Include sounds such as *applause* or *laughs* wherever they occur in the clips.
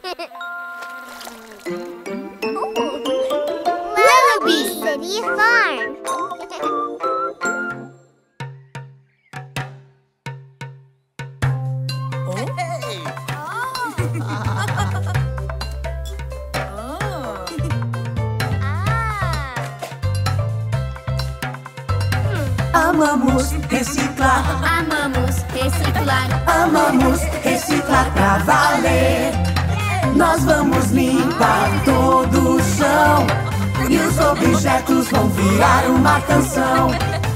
Lullaby City Farm. Amamos reciclar, Amamos reciclar. amamos reciclar pra valer. Nós vamos limpar todo o chão e os objetos vão virar uma canção.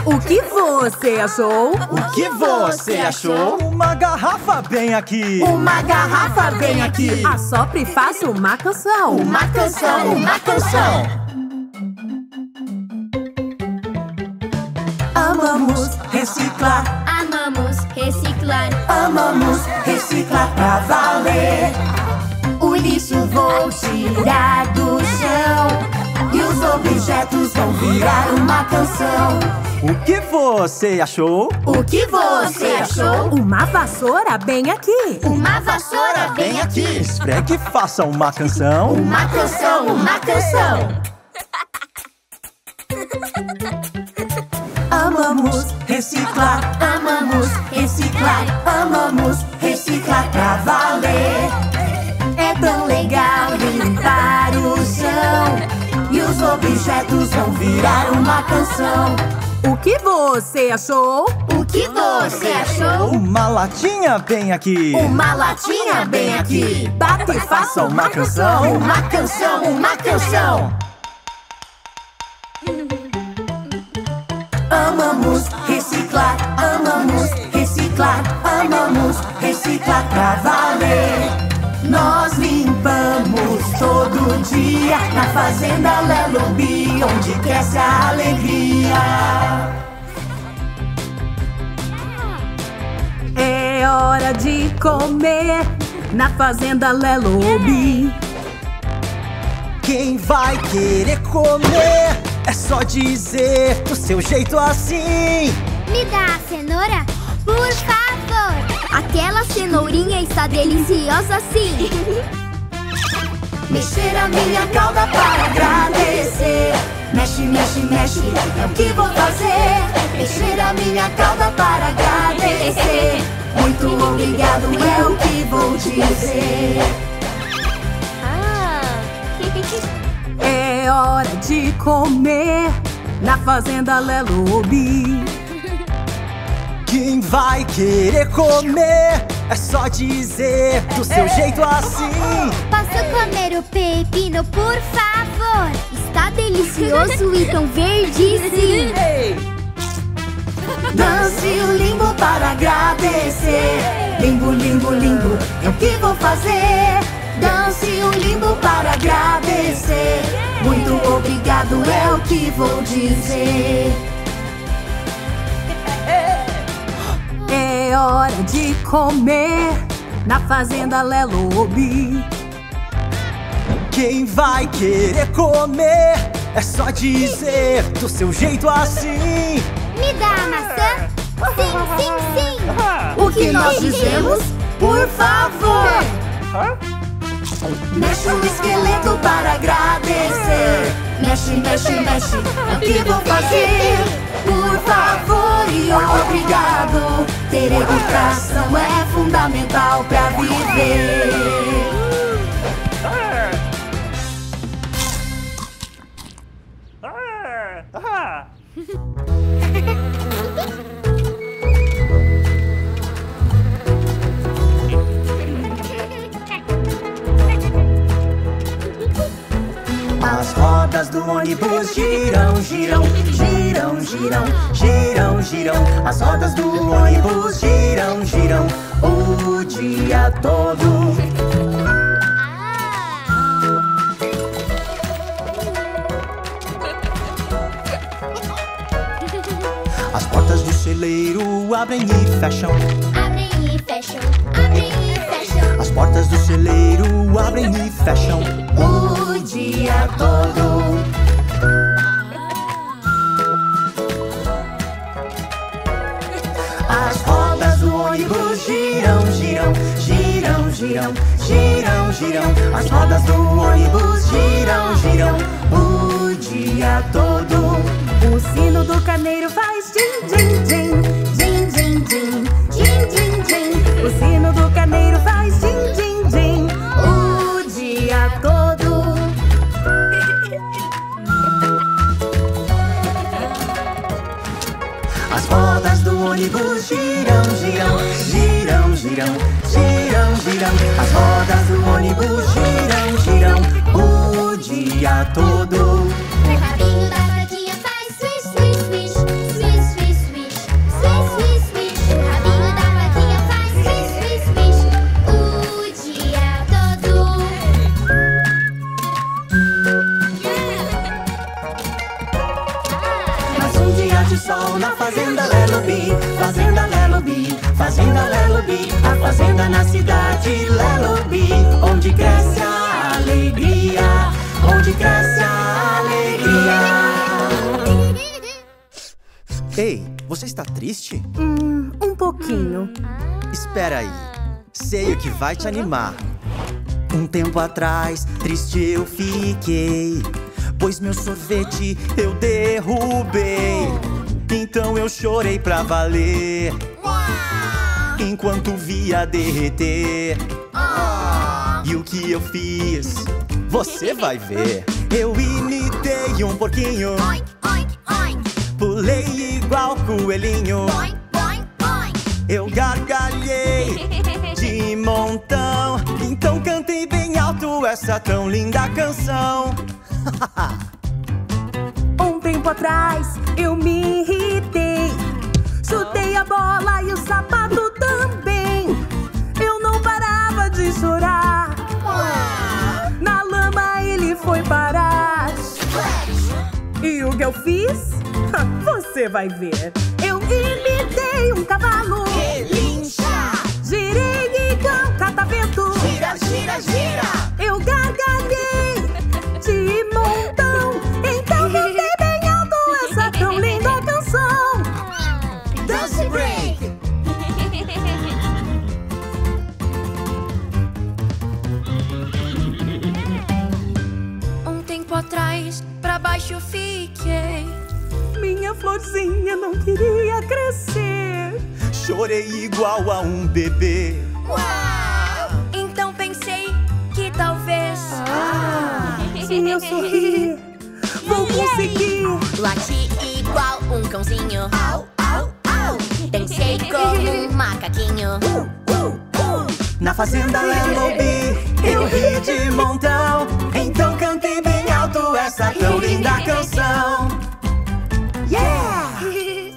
O que você achou? O que você achou? Uma garrafa bem aqui. Uma garrafa bem aqui, Assopre e faça uma canção. uma canção, uma canção. Amamos reciclar, Amamos reciclar. amamos reciclar pra valer. Lixo vou tirar do chão e os objetos vão virar uma canção. O que você achou? O que você achou? Uma vassoura bem aqui. Uma vassoura bem aqui. Esfregue e faça uma canção. Uma canção, uma canção. Amamos reciclar, amamos reciclar, amamos reciclar pra valer. É tão legal limpar o chão e os objetos vão virar uma canção. O que você achou? O que você achou? Uma latinha bem aqui. Uma latinha bem aqui. Bata e faça uma canção. Uma canção, uma canção. Amamos reciclar, amamos reciclar, amamos reciclar pra valer. Nós todo dia na fazenda Lelobi, onde cresce a alegria. É hora de comer na fazenda Lelobi. Quem vai querer comer? É só dizer do seu jeito assim. Me dá a cenoura, por favor. Aquela cenourinha está deliciosa sim. *laughs* Mexer a minha cauda para agradecer. Mexe, mexe, mexe, é o que vou fazer. Mexer a minha cauda para agradecer. Muito obrigado, é o que vou dizer. Ah. É hora de comer na fazenda Lelobi. *laughs* Quem vai querer comer? É só dizer do seu jeito assim. Posso comer o pepino, por favor? Está delicioso *laughs* e tão verde sim. Dance o limbo para agradecer. Limbo, limbo, limbo, é o que vou fazer. Dance o limbo para agradecer. Muito obrigado, é o que vou dizer. É hora de comer na fazenda Lelobi. Quem vai querer comer? É só dizer do seu jeito assim. Me dá a maçã? Sim, sim, sim. O que nós dizemos? Por favor! Mexe, mexe, mexe, o que vou fazer. Por favor e obrigado. Ter educação é fundamental para viver. As *laughs* rodas do ônibus giram, giram, giram, giram, giram, giram. As rodas do ônibus giram, giram o dia todo. As portas do celeiro abrem e fecham. celeiro abrem e fecham o dia todo. As rodas do ônibus giram, giram, giram, giram, giram, giram. As rodas do ônibus giram, giram o dia todo. O sino do caneiro faz din, din, din, din, din, din. ônibus girão, girão, girão, girão, girão, girão. As rodas do ônibus girão, girão o dia todo. Espera aí. Sei o que vai te animar. Um tempo atrás, triste eu fiquei, pois meu sorvete eu derrubei. Então eu chorei pra valer, enquanto via derreter. E o que eu fiz? Você vai ver. Eu imitei um porquinho, pulei igual coelhinho. Eu gargalhei de montão. Então cantei bem alto essa tão linda canção. *laughs* Um tempo atrás eu me irritei. Chutei a bola e o sapato também. Eu não parava de chorar. Na lama ele foi parar. E o que eu fiz? *laughs* Você vai ver. Eu imitei um cavalo. Relincha, Girei igual catavento. gira, gira, gira. Eu gargalhei de montão. Então cantei bem alto essa tão linda canção. Dance break. *laughs* Um tempo atrás, pra baixo fiquei. Minha florzinha não queria crescer. Chorei igual a um bebê. Então pensei que talvez Se eu sorrir, vou conseguir. Lati igual um cãozinho. Au, au, au. Pensei como um macaquinho. Na fazenda Lelobi, eu ri de montão. Então cantei bem alto essa tão linda canção. Yeah! *laughs*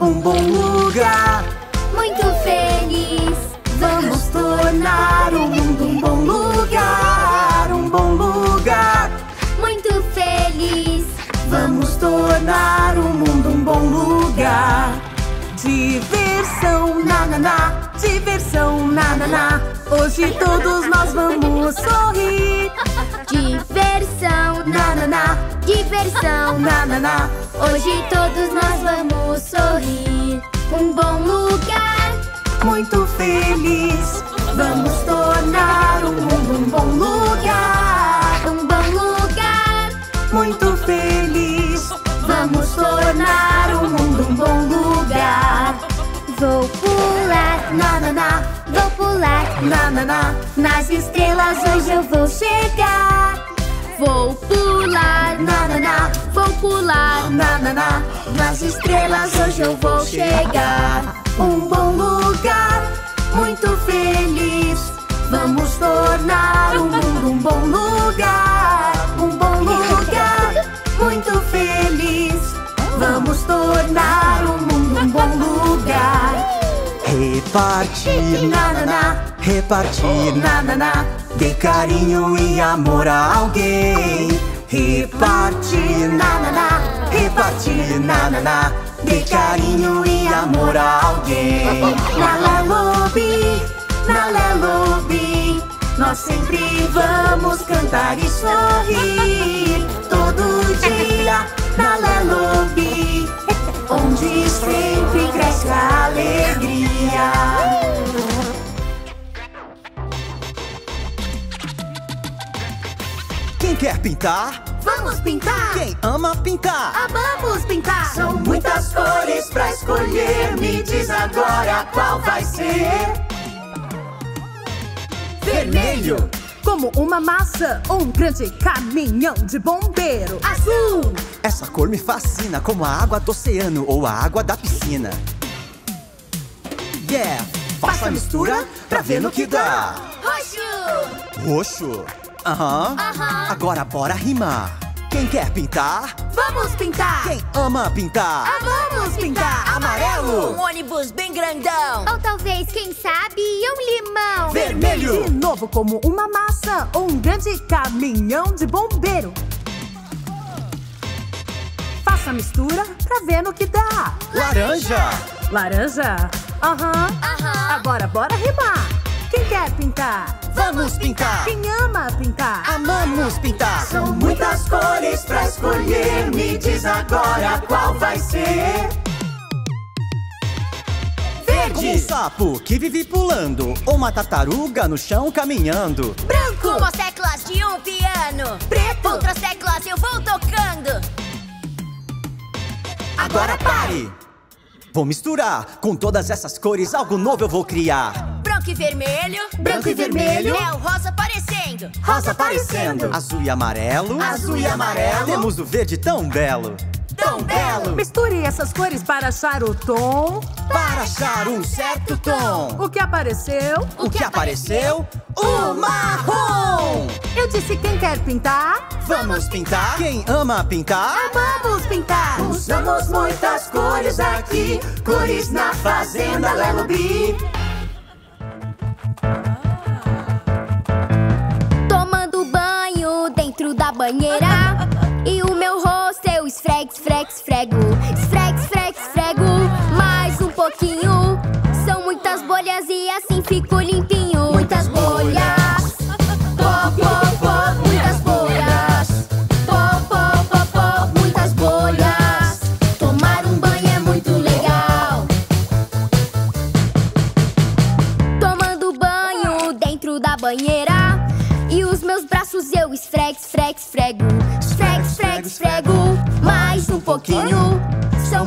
Um bom lugar, Muito feliz, Vamos tornar o mundo um bom lugar. Um bom lugar. muito feliz. Vamos tornar o mundo um bom lugar. Diversão, na na na, diversão, na na na. Hoje todos nós vamos sorrir. Diversão, Na na na, diversão. na na na. Hoje todos nós vamos sorrir. Um bom lugar, Muito feliz. Vamos tornar o mundo um bom lugar. um bom lugar. Muito feliz. Vamos tornar o mundo um bom lugar. Vou pular, Na na na, vou pular. na na na. Nas estrelas hoje eu vou chegar. Vou pular, Na na na, vou pular. na na na. Nas estrelas hoje eu vou chegar. Um bom lugar, muito feliz. Repartir, nananá, repartir, nananá Dê carinho e amor a alguém. Repartir, nananá, repartir, nananá Dê carinho e amor a alguém. Nalelobi, nalelobi Nós sempre vamos cantar e sorrir. Todo dia, nalelobi onde sempre cresce a alegria. Quem quer pintar? Vamos pintar! Quem ama pintar? Amamos pintar! São muitas cores pra escolher. Me diz agora qual vai ser. Vermelho! Como uma maçã ou um grande caminhão de bombeiro. Azul! Essa cor me fascina, como a água do oceano ou a água da piscina. Yeah! Faça a mistura pra ver no que dá. Roxo! Roxo. Aham. Aham. Agora bora rimar. Quem quer pintar? Vamos pintar! Quem ama pintar? Vamos pintar! Amarelo. Um ônibus bem grandão. Ou talvez, quem sabe, um limão. Vermelho. De novo, como uma maçã ou um grande caminhão de bombeiro. Faça a mistura pra ver no que dá. Laranja. Laranja? Aham. Aham. Agora bora rimar. Quem quer pintar? Vamos pintar. Quem ama pintar? Amamos pintar. São muitas cores pra escolher. Me diz agora qual vai ser. Como um sapo que vive pulando, ou uma tartaruga no chão caminhando. Branco. Como as teclas de um piano. Preto. Outras teclas eu vou tocando. Agora pare! Vou misturar com todas essas cores, algo novo eu vou criar. Branco e vermelho. Branco e vermelho. É o rosa aparecendo. Rosa aparecendo, azul e amarelo. Azul e amarelo. Temos o verde tão belo. Tão belo. Misture essas cores para achar o tom. Para achar um certo tom. O que apareceu? O que apareceu? O marrom! Eu disse quem quer pintar? Vamos pintar? Quem ama pintar? Vamos pintar! Usamos muitas cores aqui. Cores na fazenda Lelobi. Dentro da banheira. E o meu rosto eu esfrego, esfrego, esfrego. Esfrego, esfrego, esfrego. Mais um pouquinho. São muitas bolhas e assim fico limpinho.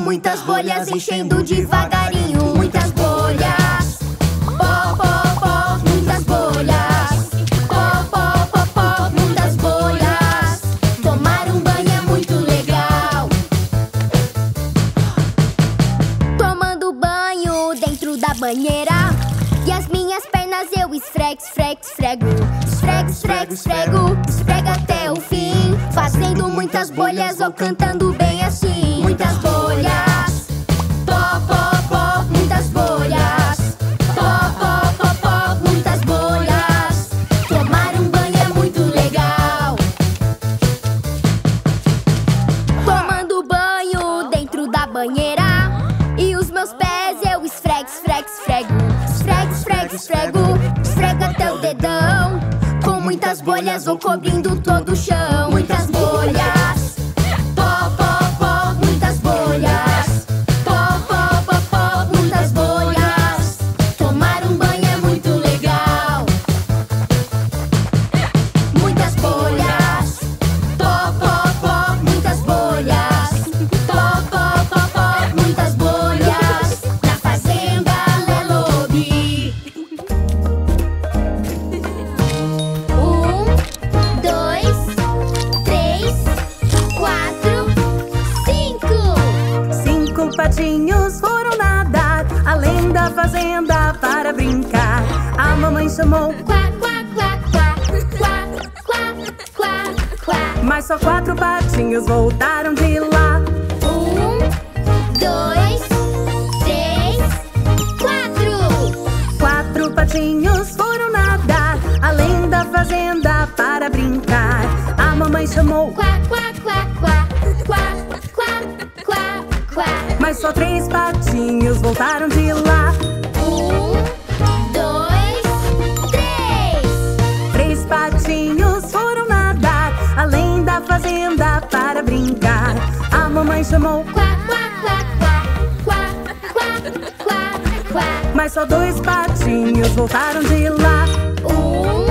Muitas bolhas enchendo devagarinho. Muitas bolhas. Pó, pó, pó, muitas bolhas. Pó, pó, pó, pó, muitas bolhas. Tomar um banho é muito legal. Tomando banho dentro da banheira. E as minhas pernas eu esfrego, esfrego, esfrego. Esfrego, esfrego, esfrego. Esfrego até o fim. Fazendo muitas bolhas ou cantando bem bolhas vou cobrindo todo o chão. Muitas bolhas. Patinhos voltaram chamou. quack quack quack quack quack quack quack Mas só dois patinhos voltaram de lá. Um,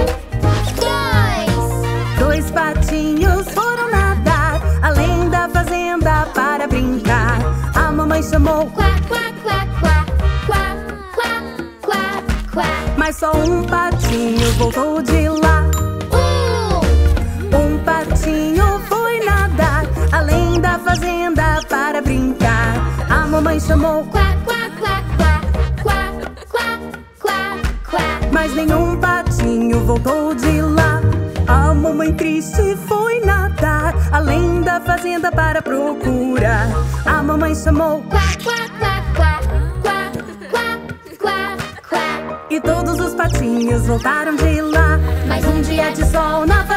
dois. Dois patinhos foram nadar além da fazenda para brincar. A mamãe chamou. quack quack quack quack quack quack quack quá. Mas só um patinho voltou de lá. Triste foi nadar além da fazenda para procurar. A mamãe chamou Quá, quá, quá, quá, quá, quá, quá, quá. e todos os patinhos voltaram de lá. Mais um dia de sol na fazenda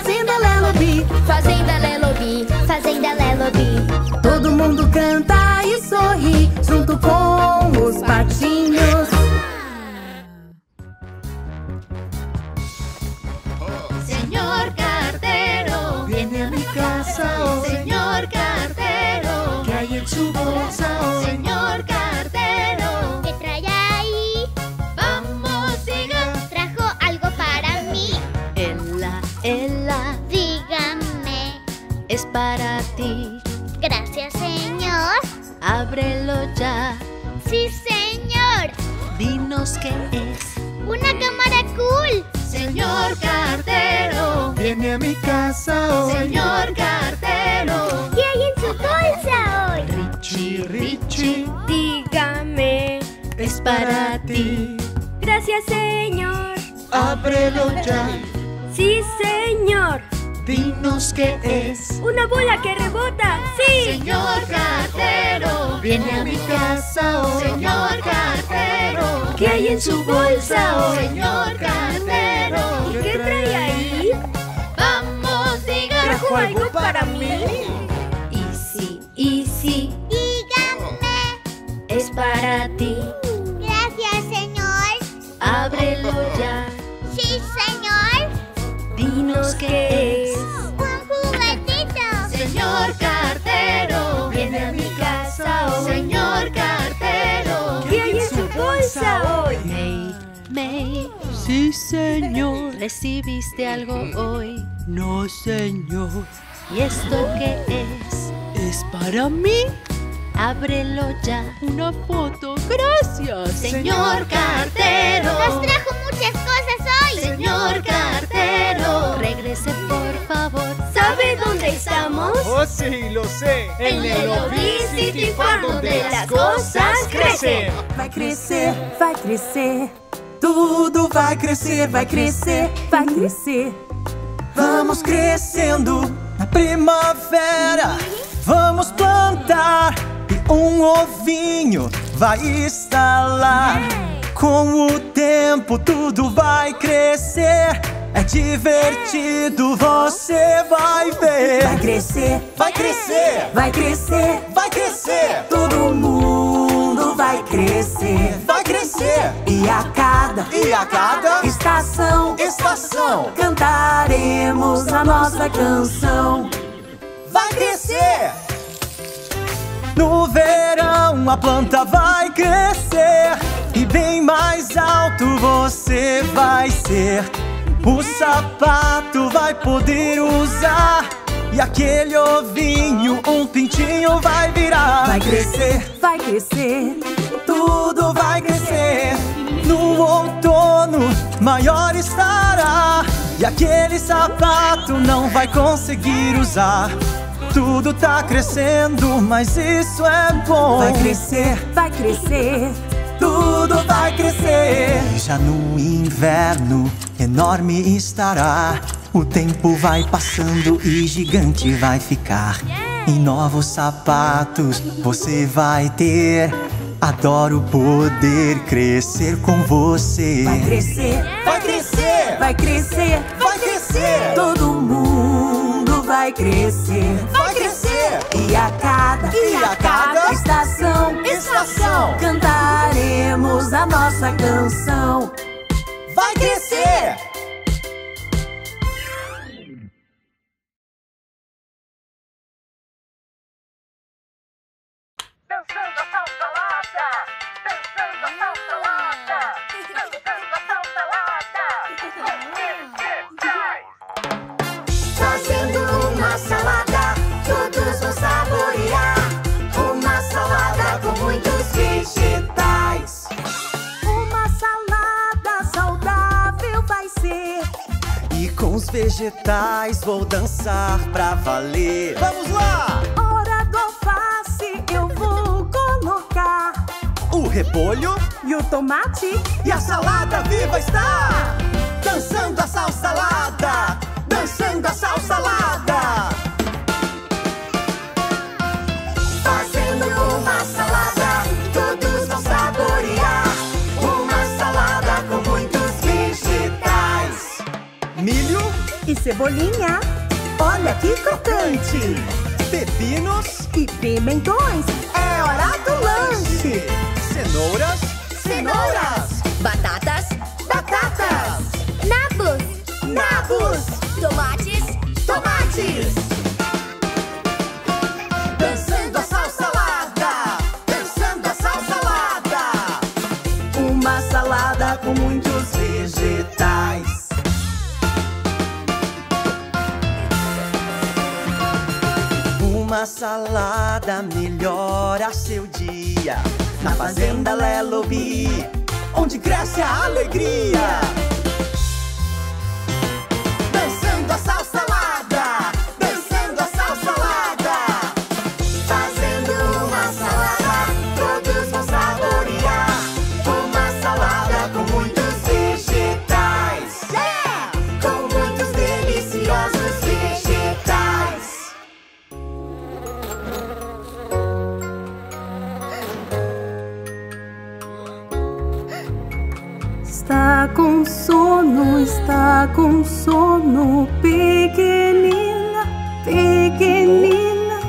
Gracias, señor. ábrelo ya. Sí, señor. Dinos qué es. Una bola que rebota. Sí. Señor cartero, Viene a mi casa hoy. señor cartero. ¿Qué hay en su bolsa hoy? Señor cartero, ¿Qué trae ahí? vamos, diga, ¿Trajo algo para mí? Easy, easy. Dígame. Es para ti. Dinos qué es. Un juguetito. señor cartero. Viene a mi casa hoy. Señor cartero, ¿Qué hay en su bolsa hoy? May, May. Sí, señor. ¿Recibiste algo hoy? No, señor. ¿Y esto qué es? ¿Es para mí? Ábrelo ya. Una foto. Gracias. señor cartero, Nos trajo muchas cosas hoy. señor cartero. Regrese, por favor. ¿Sabe dónde estamos? Oh, sí, lo sé. En el Lobby City Farm, donde las cosas crecen. Vai crescer, vai crescer. Tudo vai crescer, vai crescer, vai crescer. Vamos crescendo na primavera. Vamos plantar e um ovinho vai estalar. Com o tempo tudo vai crescer. É divertido, você vai ver. Vai crescer, Vai crescer, vai crescer. vai crescer, Todo mundo vai crescer. vai crescer. E a cada E a cada estação estação cantaremos a nossa canção. Verão a planta vai crescer e bem mais alto você vai ser. O sapato vai poder usar e aquele ovinho um pintinho vai virar. Vai crescer, vai crescer. Tudo vai crescer. No outono, maior estará. E aquele sapato não vai conseguir usar. Tudo tá crescendo, mas isso é bom. Vai crescer, vai crescer. Tudo vai crescer. E já no inverno, enorme estará. O tempo vai passando e gigante vai ficar. Em novos sapatos você vai ter. Adoro poder crescer com você. Vai crescer, Vai crescer! vai crescer. Vai crescer! Todo mundo vai crescer. Vai crescer! E a cada, E a cada estação, estação cantaremos a nossa canção. vai crescer! Os vegetais, vou dançar pra valer. Vamos lá! Hora do alface eu vou colocar O repolho E o tomate e a salada viva está! Dançando a salsalada! Dançando a salsalada! E cebolinha. Olha que crocante pepinos, E pimentões. É hora do lanche. Cenouras, Cenouras, Batatas, batatas, Nabos! nabos, tomates, tomates. Dançando a salsalada, dançando a salsalada. Uma salada com muitos vegetais. Uma salada melhora seu dia. Na fazenda Lelobi, onde cresce a alegria. Está com sono Pequenina, pequenina.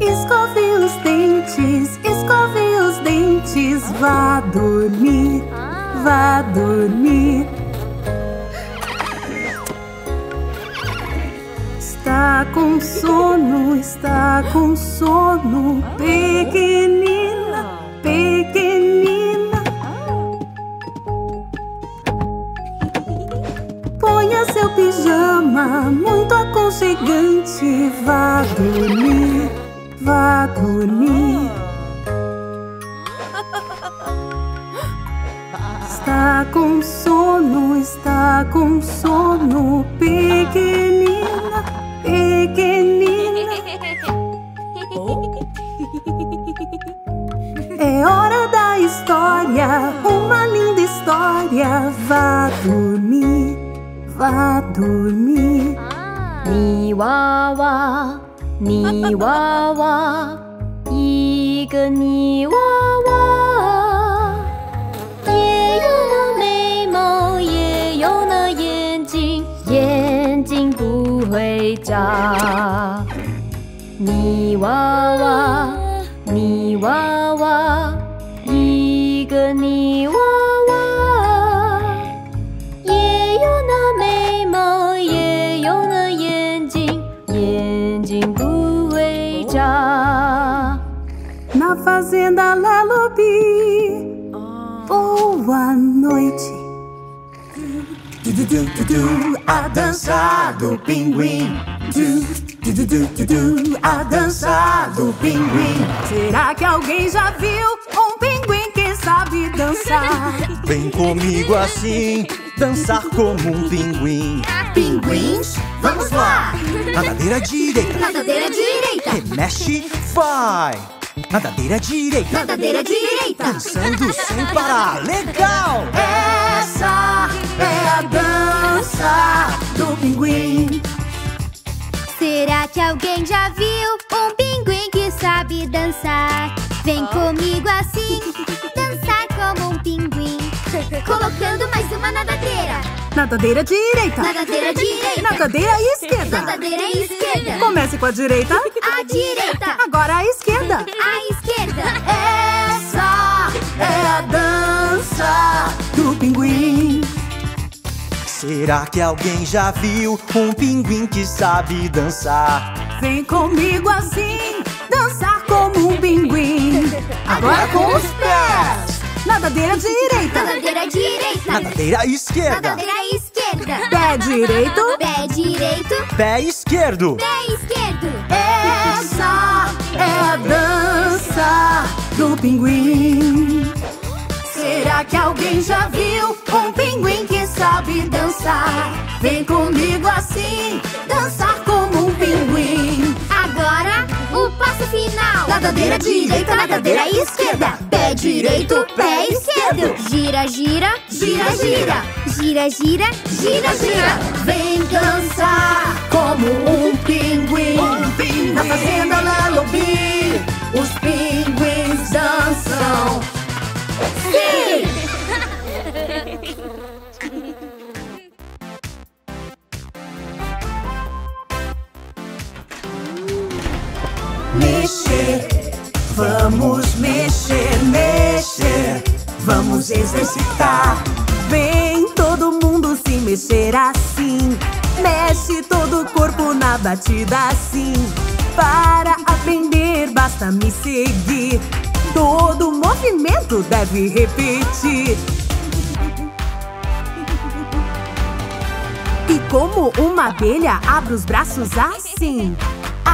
Escove os dentes, escove os dentes Vá dormir, vá dormir. Está com sono, está com sono, pequenina, pijama, muito aconchegante. Vá dormir, vá dormir. *laughs* Está com sono, está com sono, pequenina, pequenina. É hora da história, uma linda história. Vá dormir, vá dormir. 泥娃娃，泥娃娃，*laughs* 一个泥娃娃，也有那眉毛，也有那眼睛，眼睛不会眨。泥娃娃，泥娃娃，一个泥娃娃。Fazenda Lelobi. Boa noite. A dança do pinguim. A dança do pinguim. Será que alguém já viu um pinguim que sabe dançar? Vem comigo assim, dançar como um pinguim. Pinguins, vamos lá. Nadadeira direita, Nadadeira direita, remexe, vai. Nadadeira direita, nadadeira direita. dançando sem parar. Legal! Essa é a dança do pinguim. Será que alguém já viu um pinguim que sabe dançar? Vem comigo assim, dançar como um pinguim. *laughs* Colocando mais uma nadadeira. Nadadeira direita. Nadadeira direita. Nadadeira esquerda. Nadadeira esquerda. Comece com a direita. A direita. Agora a esquerda. A esquerda. Essa é a dança Do pinguim. Será que alguém já viu um pinguim que sabe dançar? Vem comigo assim, dançar como um pinguim. Agora com os pés. Nadadeira direita. Nadadeira direita. Nadadeira esquerda, Nadadeira esquerda. Pé direito. Pé direito. pé esquerdo. Pé esquerdo. Essa é a dança Do pinguim. Será que alguém já viu um pode dançar. Vem comigo assim, dançar como um pinguim. Passo final. Nadadeira direita, nadadeira esquerda. Pé direito, pé esquerdo. Gira, gira, Gira, gira. gira, gira, Gira, gira, vem dançar como um pinguim. Na fazenda Lullaby, os pinguins dançam. Sim! Mexer, vamos mexer, mexer, vamos exercitar. Vem todo mundo se mexer assim. Mexe todo o corpo na batida assim. Para aprender, basta me seguir. Todo movimento deve repetir. E como uma abelha, abre os braços assim.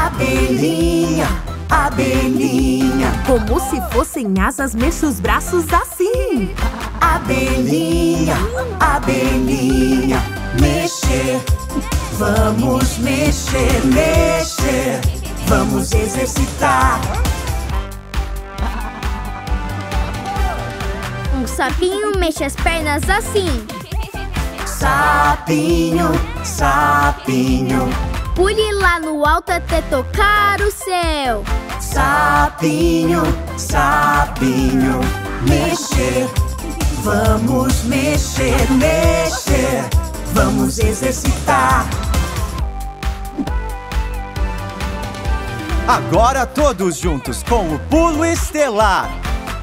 Abelhinha, abelhinha, Como se fossem asas, mexe os braços assim. abelhinha, abelhinha, mexer. Vamos mexer, mexer, vamos exercitar. Um sapinho mexe as pernas assim. Sapinho, sapinho, Pule lá no alto até tocar o céu. sapinho, sapinho, mexer. Vamos mexer, mexer, vamos exercitar. Agora todos juntos com o pulo estelar.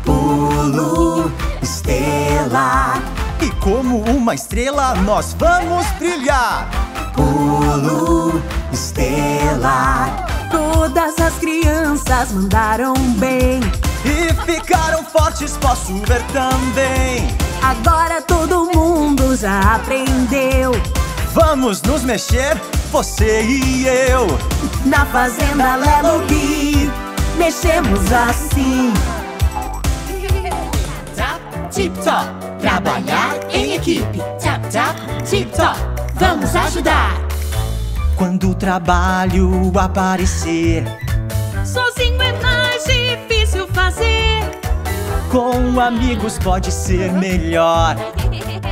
Pulo estelar, E como uma estrela nós vamos brilhar. pulo estelar. Todas as crianças mandaram bem. E ficaram fortes, posso ver também. Agora todo mundo já aprendeu. Vamos nos mexer, você e eu. Na fazenda Lelobi, mexemos assim. Tap, tip top, trabalhar em equipe. Tap, tap, tip top, vamos ajudar. Quando o trabalho aparecer, Sozinho é mais difícil fazer. com amigos pode ser melhor. *laughs*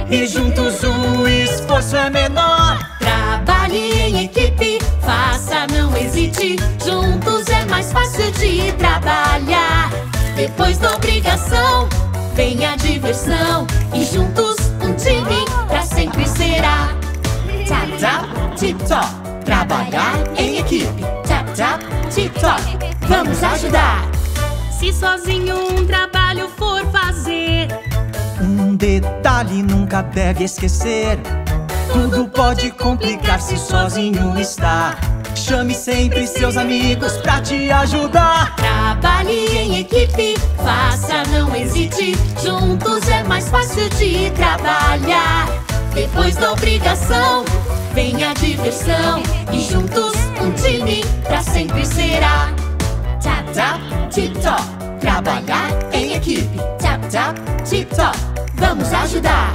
E juntos o esforço é menor. Trabalhe em equipe, faça, não hesite. Juntos é mais fácil de trabalhar. Depois da obrigação, vem a diversão. E juntos um time pra sempre será. Tap, tap, tip top. Trabalhar em equipe. Tap, tap, tip top. Vamos ajudar. Se sozinho um trabalho for fazer, Um detalhe nunca deve esquecer: tudo pode complicar se sozinho está. Chame sempre seus amigos pra te ajudar. Trabalhe em equipe, faça, não hesite. Juntos é mais fácil de trabalhar. Depois da obrigação, vem a diversão. E juntos um time pra sempre será. Tap, tap, tip top. Trabalhar em equipe. Tap, tap, tip top. Vamos ajudar.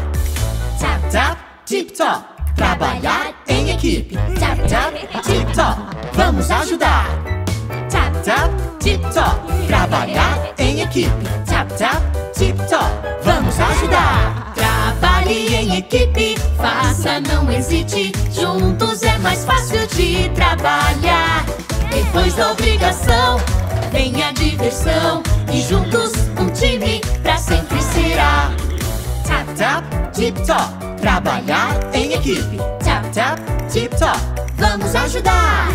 Tap, tap, tip top. Trabalhar em equipe. Tap, tap, tip top. Vamos ajudar. Tap, tap, tip top. Trabalhar em equipe. Tap, tap, tip top. Vamos ajudar. Trabalhe em equipe. Faça, não hesite. Juntos é mais fácil de trabalhar. Depois da obrigação, vem a diversão. E juntos um time pra sempre será. Tap, tap, tip top. Trabalhar em equipe. Tap, tap, tip top. Vamos ajudar.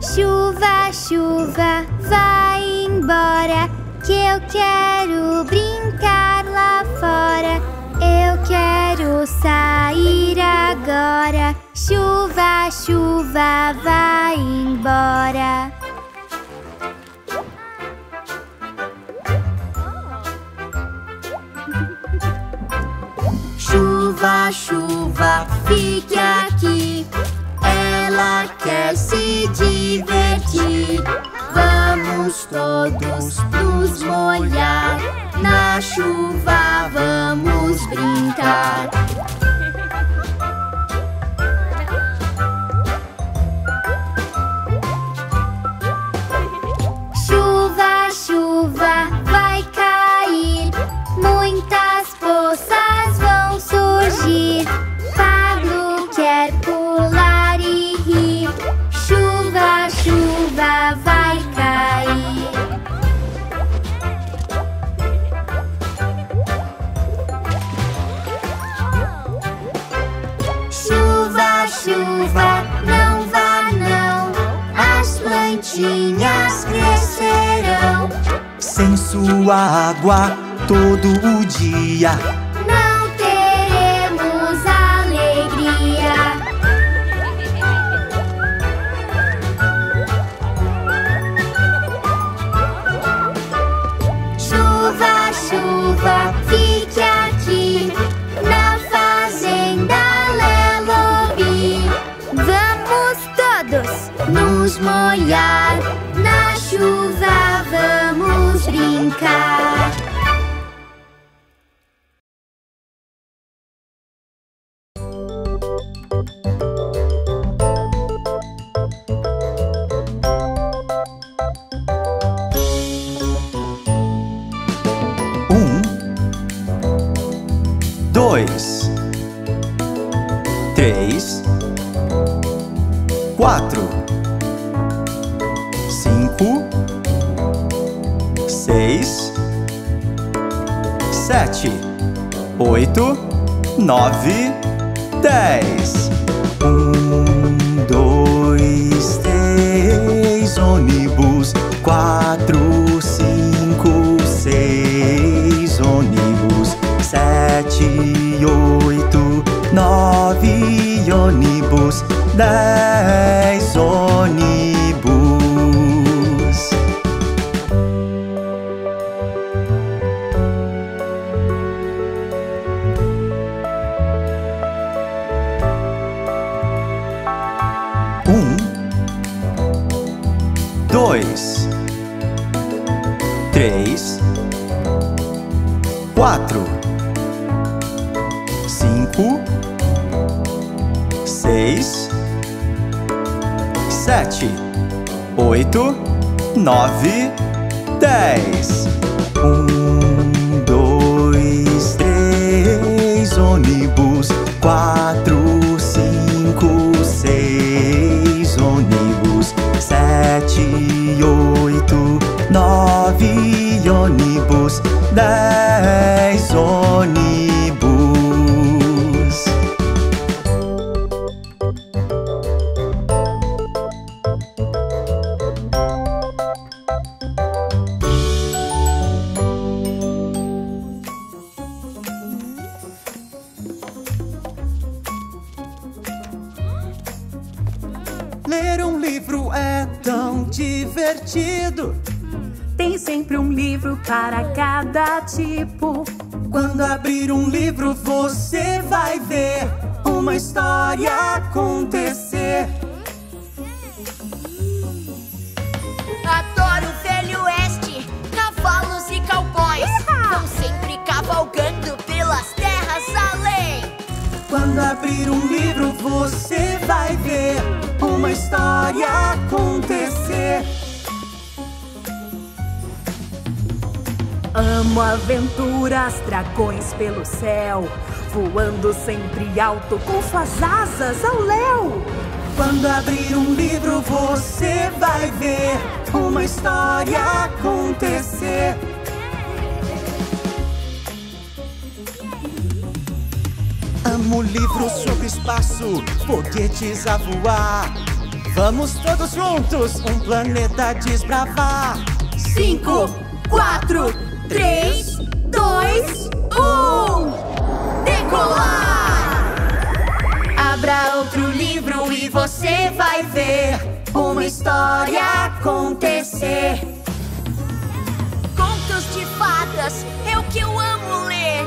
Chuva, chuva, vai embora. Que eu quero brincar lá fora. Eu quero sair agora. Chuva, chuva, vai embora. Chuva, chuva, fique aqui. Ela quer se divertir. Vamos todos nos molhar. Na chuva vamos brincar. Sua água todo o dia. Não teremos alegria. Chuva, chuva, fique aqui na fazenda Lelobi. Vamos todos nos molhar na chuva, brincar. Oito, nove, dez. Um, dois, três, ônibus. Quatro, cinco, seis, ônibus. Sete, oito, nove, ônibus. Dez, nove, dez. Um, dois, três, ônibus. Quatro, cinco, seis, ônibus. Sete, oito, nove, ônibus. Dez, ônibus. Para cada tipo. Quando abrir um livro, Amo aventuras, dragões pelo céu, voando sempre alto com suas asas ao léu. Quando abrir um livro, você vai ver uma história acontecer. Amo livros sobre espaço, foguetes a voar. Vamos todos juntos, um planeta desbravar. Cinco, quatro, três, dois, um. Decolar! Abra outro livro e você vai ver uma história acontecer. Contos de fadas é o que eu amo ler.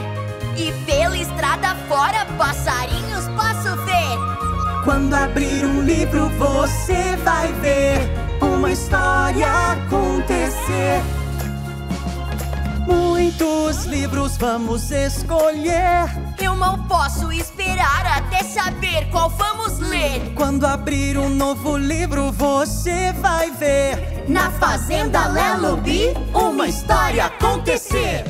E pela estrada fora, passarinhos posso ver. Quando abrir um livro, você vai ver uma história acontecer. Muitos livros vamos escolher. Eu mal posso esperar até saber qual vamos ler. Quando abrir um novo livro, você vai ver Na Fazenda Lelobi, uma história acontecer.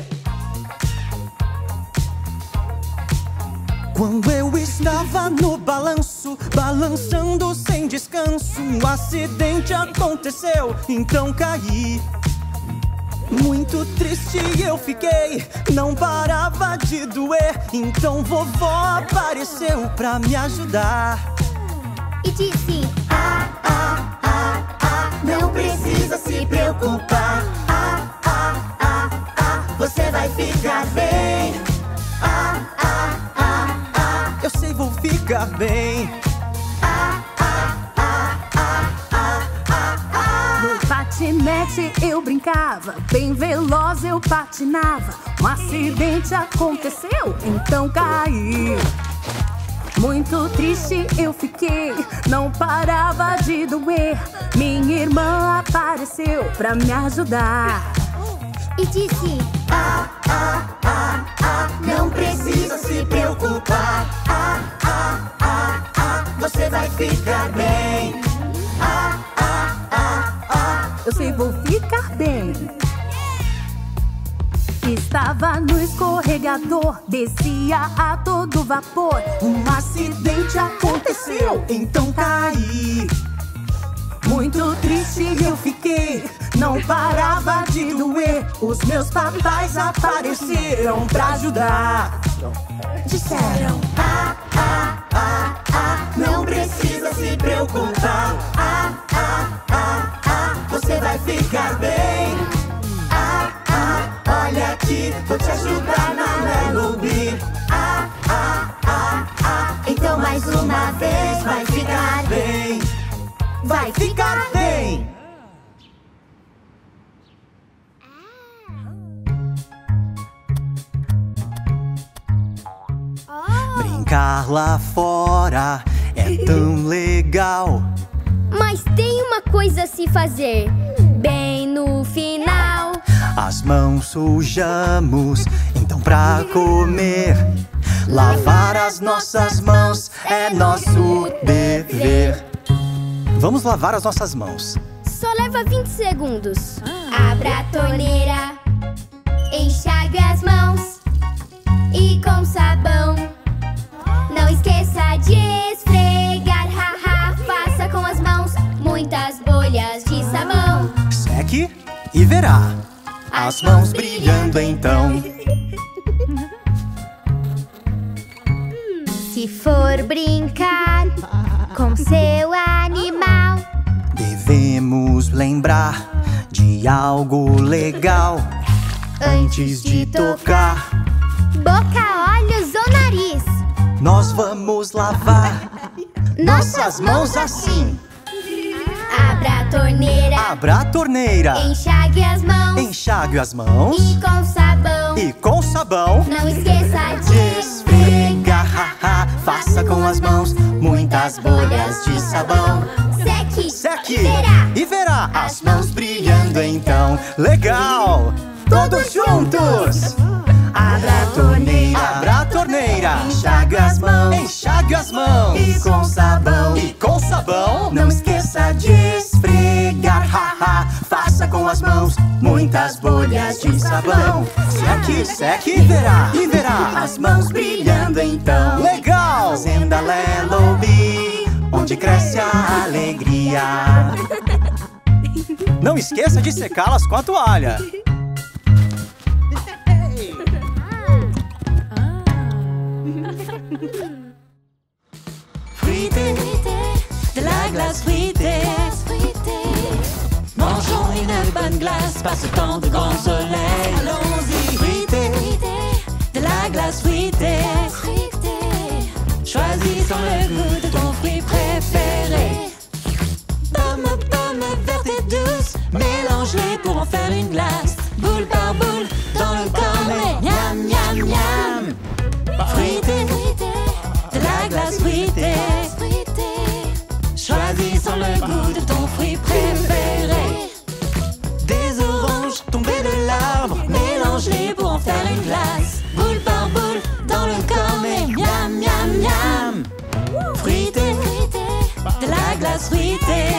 Quando eu estava no balanço, balançando sem descanso, um acidente aconteceu, então caí. Muito triste eu fiquei, não parava de doer, então vovó apareceu pra me ajudar. E disse: Não precisa se preocupar. Ah, ah, ah, ah, você vai ficar bem. Eu sei, vou ficar bem. Patinete eu brincava, bem veloz eu patinava. Um acidente aconteceu, então caí. Muito triste eu fiquei, não parava de doer. Minha irmã apareceu pra me ajudar. E disse: Não precisa se preocupar. Ah, ah, ah, ah, você vai ficar bem. Eu sei, vou ficar bem. Estava no escorregador, descia a todo vapor. Um acidente aconteceu, então caí. Muito triste eu fiquei, não parava de doer. Os meus papais apareceram pra ajudar. Disseram: ah, ah, ah, ah, não precisa se preocupar. Vai ficar bem. Ah, ah, olha aqui, vou te ajudar na Melobi. Ah, ah, ah, ah, então mais uma vez vai ficar bem. Vai ficar bem. Brincar lá fora é tão legal. Mas tem uma coisa a se fazer. Bem no final. As mãos sujamos, então pra comer, lavar as nossas mãos é nosso dever. Vamos lavar as nossas mãos. Só leva 20 segundos. Abra a torneira, enxague as mãos e com sabão. Não esqueça de e verá. As mãos brilhando então. Se for brincar com seu animal, Devemos lembrar de algo legal antes de tocar. boca, olhos ou nariz. Nós vamos lavar nossas mãos assim. Abra a torneira, Abra a torneira, enxague as mãos enxague as mãos e com sabão. e com sabão Não esqueça de esfregar. Faça com as mãos muitas bolhas de sabão. Seque, Seque verá. e verá as mãos brilhando então. Legal! Todos juntos! Abra a torneira, Abra a torneira, enxague as mãos enxague as mãos e com sabão. e com Faça com as mãos muitas bolhas de sabão. Seque, seque e verá, e verá As mãos brilhando então. Legal! Fazenda Lelobi, onde cresce a alegria. *laughs* Não esqueça de secá-las com a toalha. Fruité, de la glace fruitée. Une bonne glace par ce temps de grand soleil. Allons-y. Fruité, de la glace fruitée. Choisissons le goût de ton fruit préféré. Pomme, pomme verte et douce, mélange-les pour en faire une glace. Boule par boule, dans le cornet, miam, miam, miam. Fruité, de la glace fruitée. Choisissons le goût de ton mange-les pour en faire une glace. Boule par boule, dans le cornet, miam, miam, miam. Fruité, de la glace fruitée.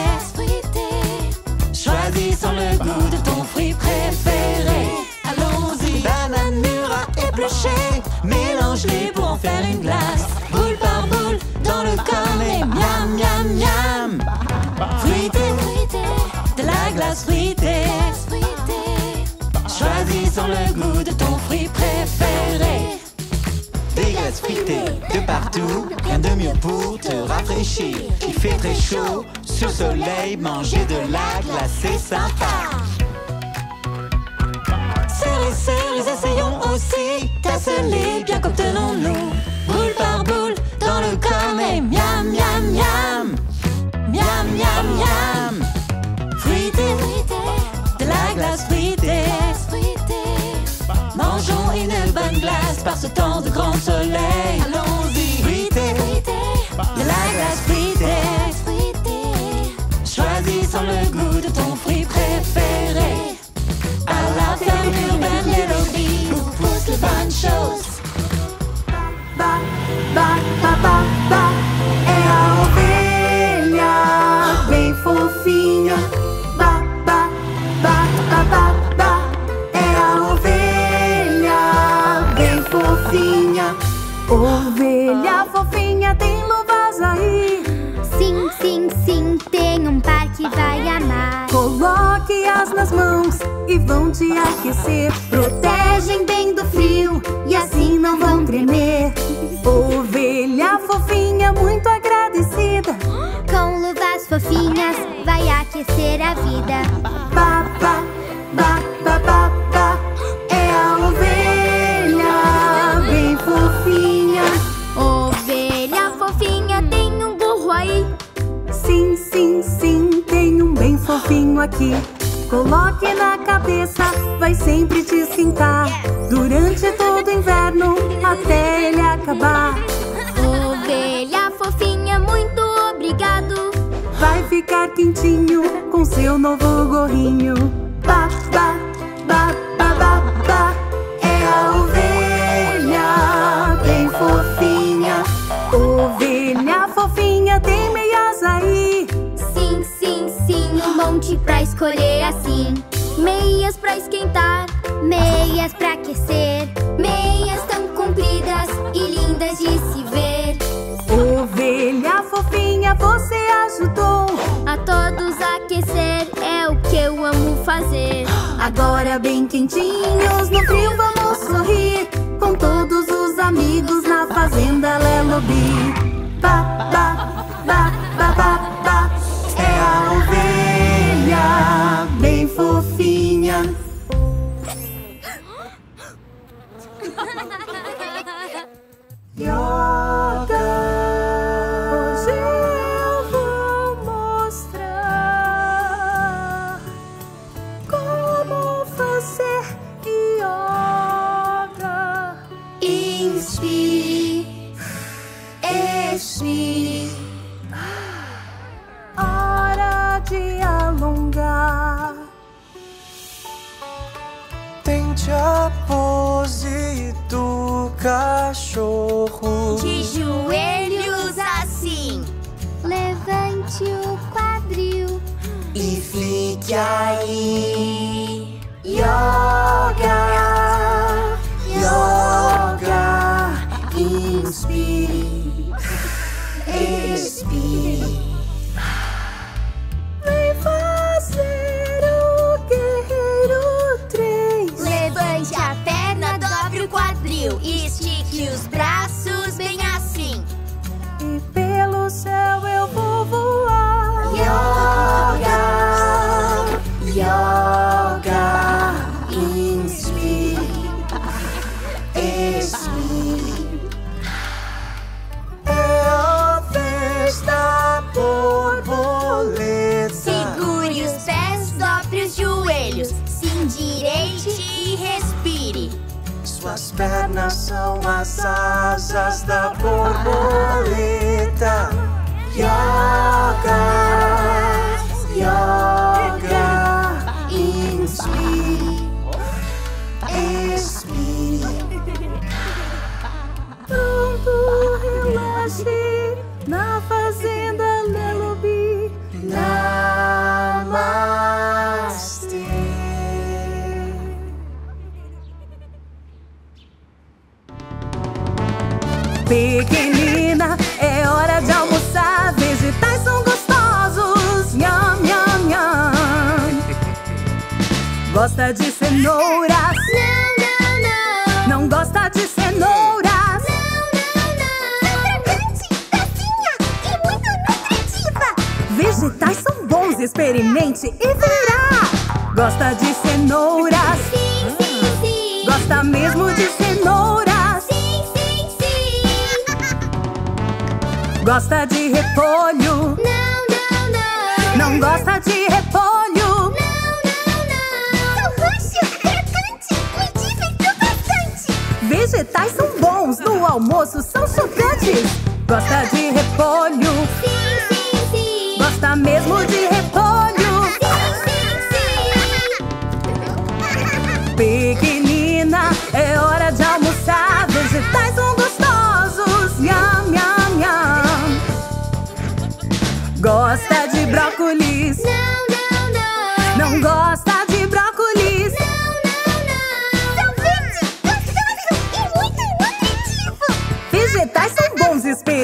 Choisissons le goût de ton fruit préféré. Allons-y, banane mûre à éplucher. Mélange-les pour en faire une glace. Boule par boule, dans le cornet, miam, miam, miam. Fruité, de la glace fruitée sent le goût de ton fruit préféré. Des glaces fritées de partout, rien de mieux pour te rafraîchir. Il fait très chaud, sur le soleil, manger de la glace c'est sympa. Serrez, serrez, essayons aussi. Tasse-les, bien comme tenons-nous. Boule par boule, dans le corps, et miam, miam, miam. Miam, miam, miam. Une bonne glace par ce temps de grand soleil. Allons-y. Fruité, de la glace fruitée. Choisissons le goût de ton fruit préféré. À la ferme urbaine Yellowbee, où poussent les bonnes choses. Ba, ba, ba, ba, ba. É a ovelha bem fofinha. Ba, Ovelha fofinha tem luvas aí. Sim, sim, sim, tem um par que vai amar. Coloque-as nas mãos e vão te aquecer. Protegem bem do frio e assim não vão tremer. Ovelha fofinha, muito agradecida. Com luvas fofinhas, vai aquecer a vida. Fofinho aqui. Coloque na cabeça, vai sempre te esquentar. Durante todo o inverno, até ele acabar. Ovelha fofinha, muito obrigado. Vai ficar quentinho com seu novo gorrinho. Quentinhos, no frio vamos sorrir Com todos os amigos na fazenda Lelobi pernas são as asas da borboleta. Yoga, nham, nham. Gosta de cenouras? de cenouras. Vegetais são bons, experimente e verá. Gosta de cenouras? Sim, sim, sim. Gosta mesmo de cenouras? Sim, sim, sim. Gosta de repolho? Não, não, não. Não gosta de repolho? Vegetais são bons, no almoço são chocantes. Gosta de repolho? Sim, sim, sim. Gosta mesmo de repolho? Sim, sim, Pequenina, é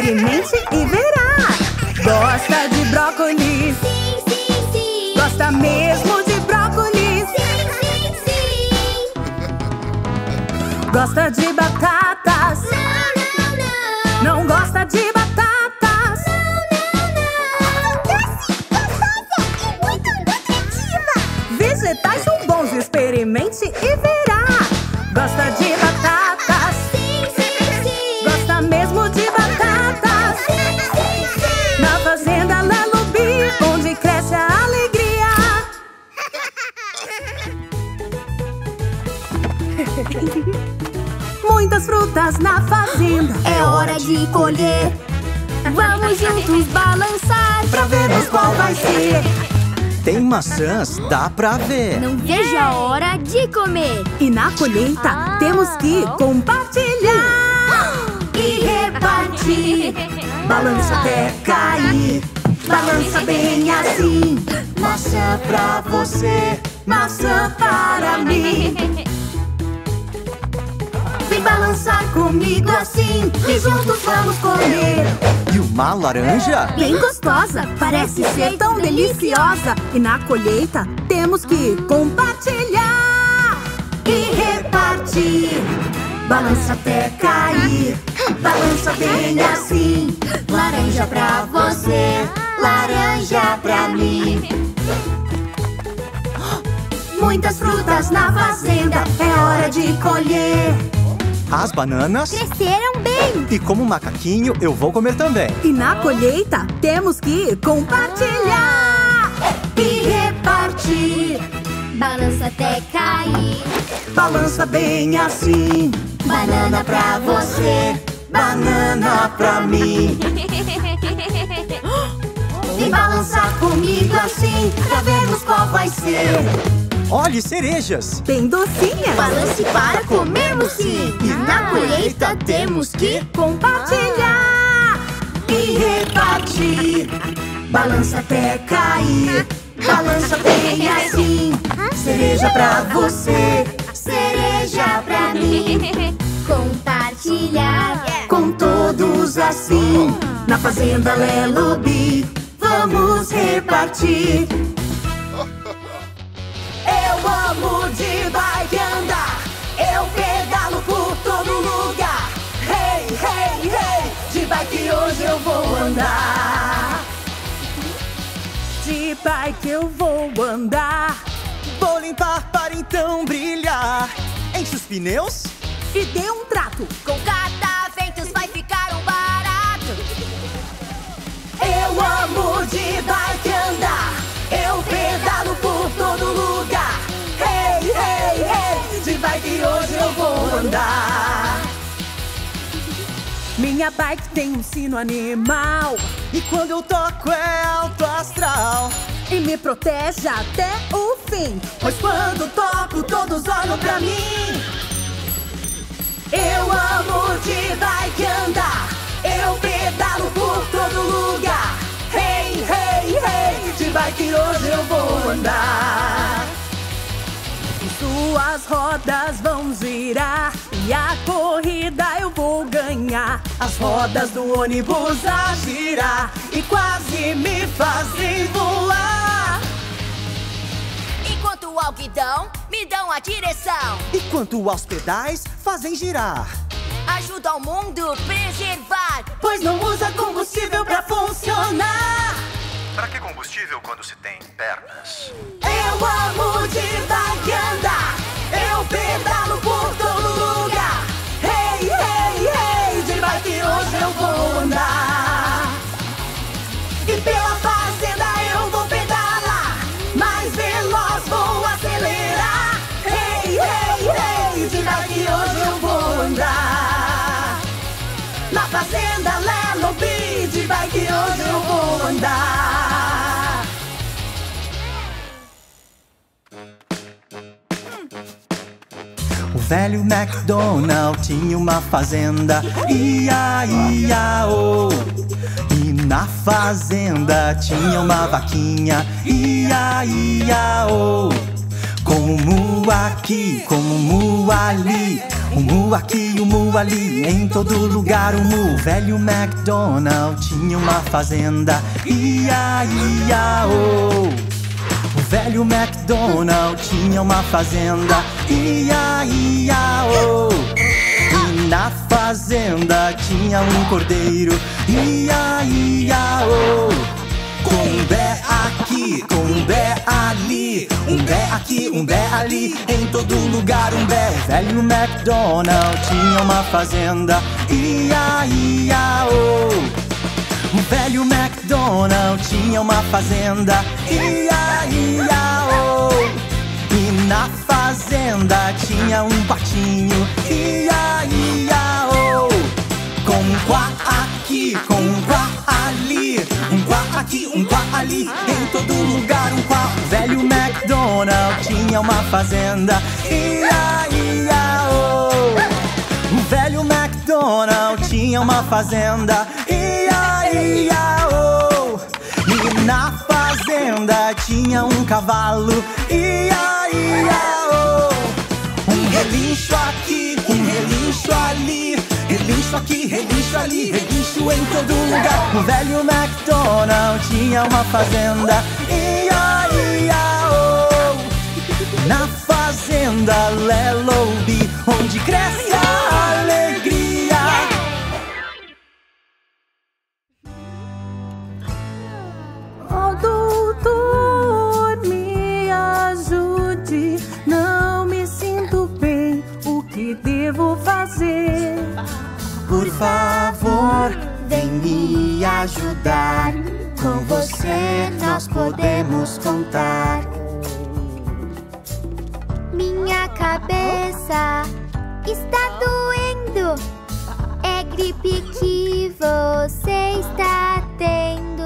experimente e verá. Gosta de brócolis? Sim, sim, sim. Gosta mesmo de brócolis? Sim, sim, sim. Gosta de batatas? Na fazenda. É hora de colher. Vamos juntos balançar. Pra vermos qual vai ser. Tem maçãs, dá pra ver. Não vejo a hora de comer. E na colheita temos que compartilhar e repartir. Balança até cair, balança bem assim. Maçã pra você. Maçã para mim. Balançar comigo assim e juntos vamos comer. E uma laranja? Bem gostosa, parece ser tão deliciosa. E na colheita temos que compartilhar e repartir. Balança até cair, balança bem assim. Laranja pra você, laranja pra mim. Muitas frutas na fazenda, é hora de colher. As bananas? Cresceram bem. E como macaquinho, eu vou comer também. E na colheita temos que compartilhar e repartir. Balança até cair. Balança bem assim. Banana pra você, banana pra mim. *laughs* Vem balançar comigo assim, pra vermos qual vai ser. Olhe, cerejas! Bem docinha. Balance para comermos sim. E na colheita temos que compartilhar e repartir. Balança até cair, balança bem assim. Cereja pra você, cereja pra mim. Compartilhar. Com todos assim, na fazenda Lelubi, vamos repartir. Eu amo de bike andar, eu pedalo por todo lugar. Hey, hey, hey, de bike hoje eu vou andar. De bike eu vou andar Vou limpar para então brilhar. Enche os pneus? e dê um trato. Com cataventos vai ficar um barato. Eu amo de bike andar, eu pedalo Minha bike tem um sino animal E quando eu toco é alto astral. e me protege até o fim. Pois quando toco, todos olham pra mim. Eu amo de bike andar, eu pedalo por todo lugar. Hey, hey, hey, de bike hoje eu vou andar. E suas rodas vão girar e a corrida eu vou ganhar. As rodas do ônibus a girar e quase me fazem voar. Enquanto o algodão me dão a direção. Enquanto aos pedais fazem girar. Ajuda o mundo preservar. Pois não usa combustível pra funcionar. Pra que combustível quando se tem pernas? Eu amo de andar. Eu pedalo por todo lugar. Hey, hey, hey, de bike hoje eu vou andar. E pela fazenda eu vou pedalar. Mais veloz vou acelerar. Hey, hey, hey, de bike hoje eu vou andar. Na fazenda Lelo B, de bike hoje eu vou andar. Velho MacDonald tinha uma fazenda, ia, ia, oh. E na fazenda tinha uma vaquinha, ia, ia, oh. Com um mu aqui, com um mu ali, um mu aqui, um mu ali, em todo lugar um mu. O velho MacDonald tinha uma fazenda, ia, ia, oh. Velho MacDonald tinha uma fazenda, ia, ia, oh. E na fazenda tinha um cordeiro, ia, ia, oh. Com um bé aqui, com um bé ali, um bé aqui, um bé ali, em todo lugar um bé. Velho MacDonald tinha uma fazenda, ia, ia, oh. Velho MacDonald tinha uma fazenda, ia, ia, oh. E na fazenda tinha um patinho, ia, ia, oh. Com um quá aqui, com um quá ali, um quá aqui, um quá ali, em todo lugar um quá. O velho MacDonald tinha uma fazenda, ia, ia, oh. O velho MacDonald tinha uma fazenda, ia, ia, oh. E na fazenda tinha um cavalo, ia, ia, oh. Um relincho aqui, um relincho ali, relincho aqui, relincho ali, relincho em todo lugar. O velho MacDonald tinha uma fazenda, ia, ia, oh. Na fazenda Leloubi, onde cresce a doutor, me ajude. Não me sinto bem. O que devo fazer? Por favor, vem me ajudar. Com você nós podemos contar. Minha cabeça está doendo. É gripe que você está tendo.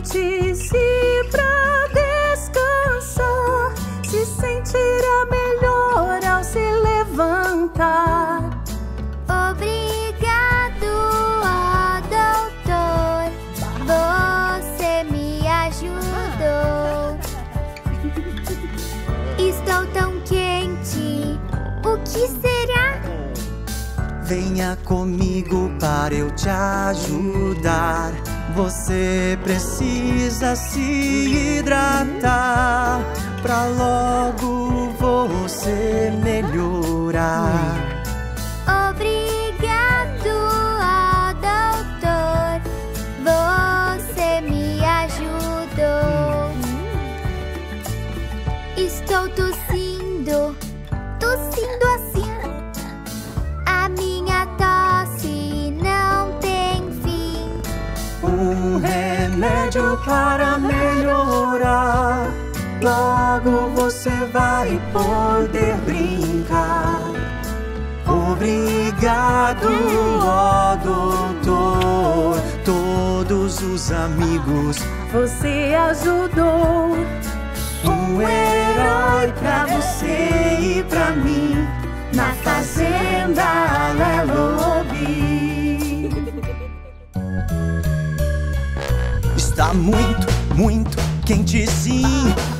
Deite-se pra descansar. Se sentirá melhor ao se levantar. Obrigado, ó doutor. Você me ajudou. Estou tão quente. O que será? Venha comigo para eu te ajudar. Você precisa se hidratar pra logo você melhorar. Remédio para melhorar. Logo você vai poder brincar. Obrigado, ó doutor. Todos os amigos, Você ajudou. um herói pra você e pra mim. Na fazenda Lelobi. Está muito, muito quente sim.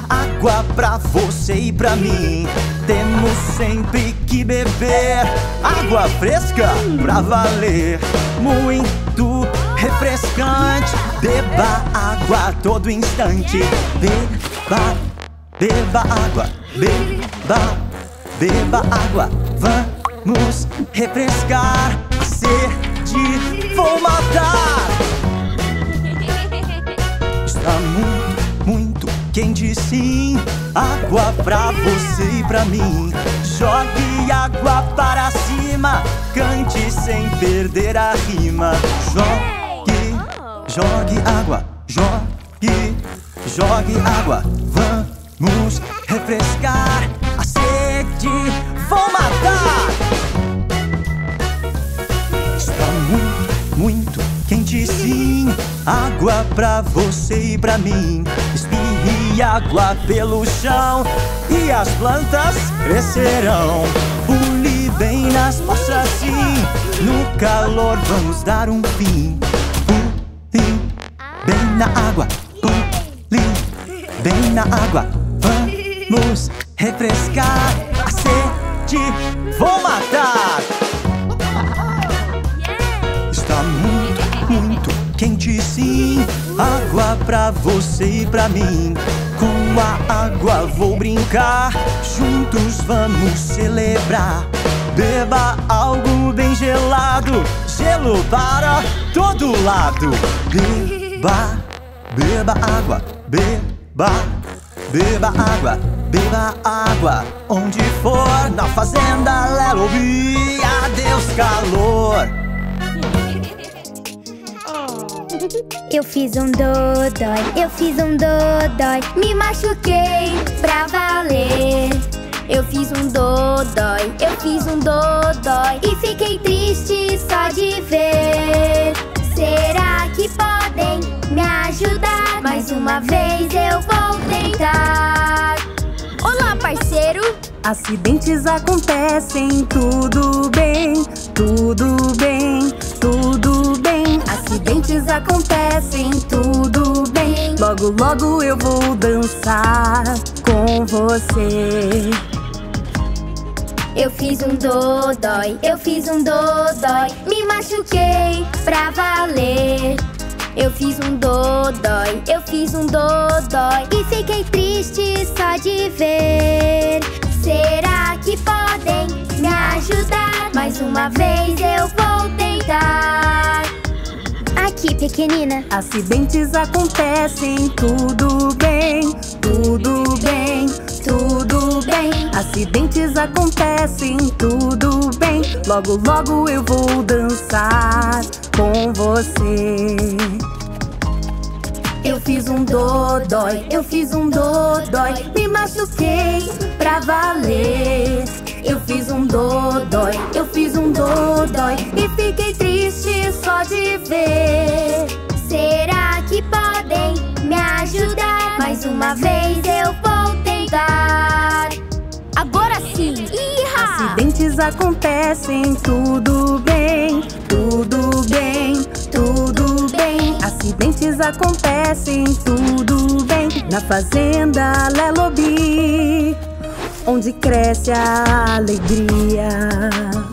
Água pra você e pra mim. Temos sempre que beber água fresca pra valer. Muito refrescante. Beba água todo instante. Beba beba água, beba, beba água. Vamos refrescar quente sim. Água pra você e pra mim. Jogue água para cima, cante sem perder a rima. Jogue, jogue água, jogue, jogue água. Vamos refrescar a sede, vou matar. Água pra você e pra mim. Espirre água pelo chão e as plantas crescerão. Pule bem nas poças sim. No calor vamos dar um fim. Pule bem na água. Pule bem na água. Vamos refrescar a sede. Vou matar. Quente sim. Água pra você e pra mim. Com a água vou brincar. Juntos vamos celebrar. Beba algo bem gelado. Gelo para todo lado. Beba, beba água. Beba, beba água. Beba água onde for. Na fazenda Lelobi. Adeus calor. Eu fiz um dodói, eu fiz um dodói Me machuquei pra valer Eu fiz um dodói, eu fiz um dodói E fiquei triste só de ver Será que podem me ajudar? Mais uma vez eu vou tentar Olá, parceiro! Acidentes acontecem, tudo bem, tudo bem, tudo bem. Acidentes acontecem, tudo bem. Logo, logo eu vou dançar com você. Eu fiz um dodói, eu fiz um dodói Me machuquei pra valer Eu fiz um dodói, eu fiz um dodói E fiquei triste só de ver Será que podem me ajudar? Mais uma vez eu vou tentar Aqui, pequenina Acidentes acontecem, tudo bem, tudo bem, tudo bem. Acidentes acontecem, tudo bem. Logo, logo eu vou dançar com você. Eu fiz um dodói, eu fiz um dodói, me machuquei pra valer. Eu fiz um dodói, eu fiz um dodói e fiquei triste só de ver. Será que podem me ajudar? Mais uma vez eu vou tentar Agora sim! Iha! Acidentes acontecem, tudo bem, tudo bem, tudo bem. Acidentes acontecem, tudo bem. Na fazenda Lelobi, onde cresce a alegria.